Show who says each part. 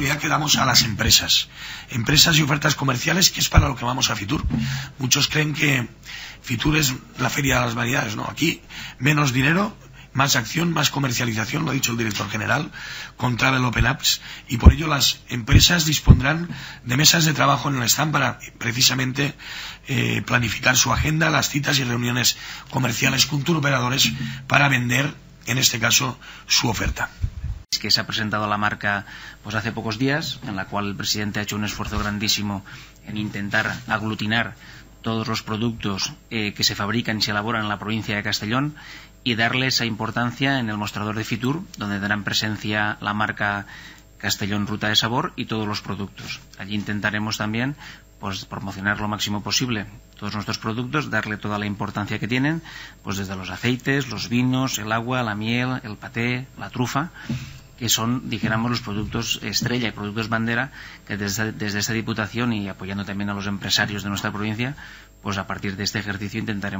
Speaker 1: oportunidad que damos a las empresas. Empresas y ofertas comerciales, que es para lo que vamos a Fitur. Muchos creen que Fitur es la feria de las variedades. No, aquí menos dinero, más acción, más comercialización, lo ha dicho el director general, con Travel Open Apps, y por ello las empresas dispondrán de mesas de trabajo en el stand para precisamente eh, planificar su agenda, las citas y reuniones comerciales con operadores para vender, en este caso, su oferta
Speaker 2: que se ha presentado la marca pues hace pocos días, en la cual el presidente ha hecho un esfuerzo grandísimo en intentar aglutinar todos los productos eh, que se fabrican y se elaboran en la provincia de Castellón y darle esa importancia en el mostrador de Fitur, donde darán presencia la marca Castellón Ruta de Sabor y todos los productos. Allí intentaremos también pues promocionar lo máximo posible todos nuestros productos, darle toda la importancia que tienen, pues desde los aceites, los vinos, el agua, la miel, el paté, la trufa que son, dijéramos, los productos estrella y productos bandera que desde, desde esta Diputación y apoyando también a los empresarios de nuestra provincia, pues a partir de este ejercicio intentaremos